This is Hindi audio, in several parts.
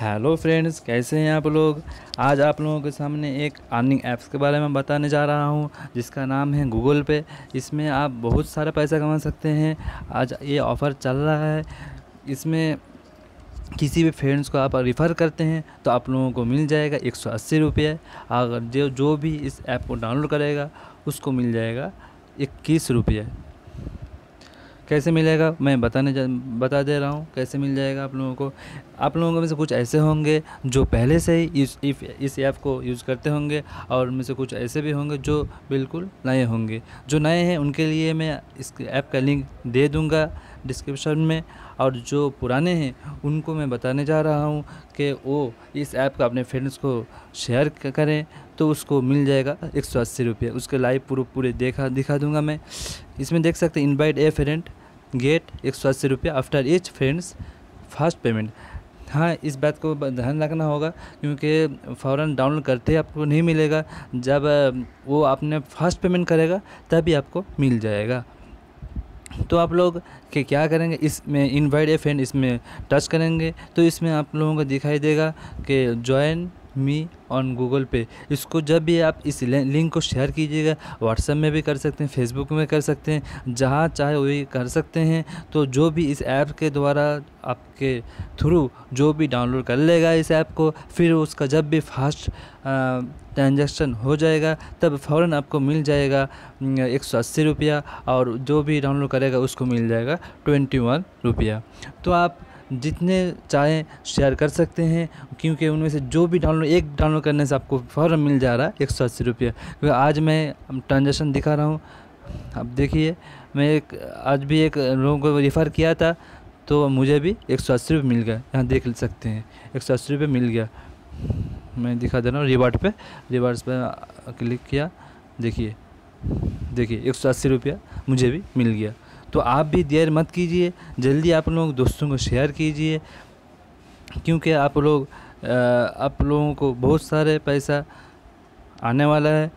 हेलो फ्रेंड्स, कैसे हैं आप लोग? आज आप लोगों के सामने एक अर्निंग ऐप्स के बारे में बताने जा रहा हूँ, जिसका नाम है गूगल पे। इसमें आप बहुत सारा पैसा कमा सकते हैं। आज ये ऑफ़र चल रहा है। इसमें किसी भी फ्रेंड्स को आप रिफ़र करते हैं तो आप लोगों को मिल जाएगा एक सौ अस्सी रुपये। अगर जो जो भी इस ऐप को डाउनलोड करेगा, उसको मिल जाएगा इक्कीस रुपये। कैसे मिलेगा, मैं बताने जा, बता दे रहा हूँ, कैसे मिल जाएगा आप लोगों को। आप लोगों में से कुछ ऐसे होंगे जो पहले से ही इस इस ऐप को यूज़ करते होंगे और उनमें से कुछ ऐसे भी होंगे जो बिल्कुल नए होंगे। जो नए हैं, उनके लिए मैं इस ऐप का लिंक दे दूँगा डिस्क्रिप्शन में और जो पुराने हैं, उनको मैं बताने जा रहा हूँ कि वो इस ऐप का अपने फ्रेंड्स को शेयर करें तो उसको मिल जाएगा एक सौ अस्सी रुपये। उसके लाइव पूरे पूरे देखा, दिखा दूँगा मैं। इसमें देख सकते इनवाइट ए फ्रेंड गेट एक सौ अस्सी रुपये after each friends fast payment हाँ इस बात को ध्यान रखना होगा, क्योंकि फ़ौर डाउनलोड करते ही आपको नहीं मिलेगा। जब, वो आपने फास्ट पेमेंट करेगा, तभी आपको मिल जाएगा। तो आप लोग के क्या करेंगे? इसमें इनवाइट ए फ्रेंड इसमें टच करेंगे। तो इसमें आप लोगों को दिखाई देगा कि ज्वाइन मी ऑन गूगल पे इसको जब भी आप इस लिंक को शेयर कीजिएगा व्हाट्सएप में भी कर सकते हैं फेसबुक में कर सकते हैं, जहाँ चाहे वही कर सकते हैं तो जो भी इस ऐप के द्वारा आपके थ्रू जो भी डाउनलोड कर लेगा इस ऐप को, फिर उसका जब भी फास्ट ट्रांजेक्शन हो जाएगा, तब फ़ौर आपको मिल जाएगा एक सौ अस्सी रुपया, और जो भी डाउनलोड करेगा उसको मिल जाएगा ट्वेंटी वन रुपया। तो आप जितने चाहें शेयर कर सकते हैं, क्योंकि उनमें से जो भी डाउनलोड एक डाउनलोड करने से आपको फ़ौर मिल जा रहा है, एक सौ अस्सी रुपये। क्योंकि आज मैं ट्रांजेक्शन दिखा रहा हूँ। अब देखिए, मैं एक, आज भी एक लोगों को रेफ़र किया था तो मुझे भी एक सौ अस्सी रुपये मिल गया यहाँ देख सकते हैं, एक सौ अस्सी रुपये मिल गया। मैं दिखा दे रहा हूँ रिवार्ड पे। रिवार्ड्स पे क्लिक किया। देखिए देखिए, एक सौ अस्सी रुपया मुझे भी मिल गया। तो आप भी देर मत कीजिए, जल्दी आप लोग दोस्तों को शेयर कीजिए, क्योंकि आप लोग आप लोगों को बहुत सारे पैसा आने वाला है।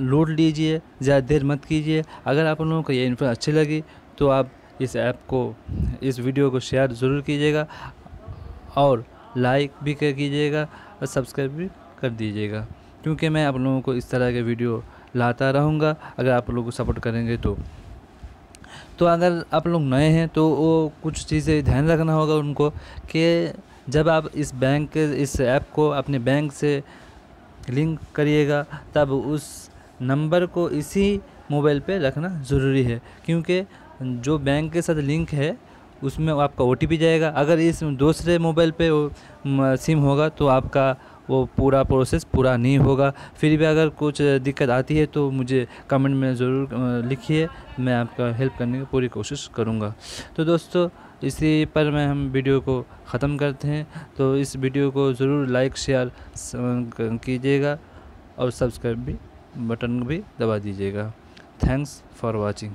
लूट लीजिए, ज़्यादा देर मत कीजिए। अगर आप लोगों को ये इन्फो अच्छी लगी तो आप इस ऐप को, इस वीडियो को शेयर ज़रूर कीजिएगा और लाइक भी कर कीजिएगा और सब्सक्राइब भी कर दीजिएगा। क्योंकि मैं आप लोगों को इस तरह के वीडियो लाता रहूँगा। अगर आप लोग को सपोर्ट करेंगे तो। तो अगर आप लोग नए हैं तो वो कुछ चीज़ें ध्यान रखना होगा उनको कि जब आप इस बैंक, इस ऐप को अपने बैंक से लिंक करिएगा, तब उस नंबर को इसी मोबाइल पे रखना ज़रूरी है। क्योंकि जो बैंक के साथ लिंक है, उसमें आपका ओटीपी जाएगा। अगर इस दूसरे मोबाइल पे सिम होगा तो आपका वो पूरा प्रोसेस पूरा नहीं होगा। फिर भी अगर कुछ दिक्कत आती है तो मुझे कमेंट में ज़रूर लिखिए। मैं आपका हेल्प करने की पूरी कोशिश करूँगा। तो दोस्तों, इसी पर मैं हम वीडियो को ख़त्म करते हैं। तो इस वीडियो को ज़रूर लाइक शेयर कीजिएगा और सब्सक्राइब भी, बटन भी दबा दीजिएगा। Thanks for watching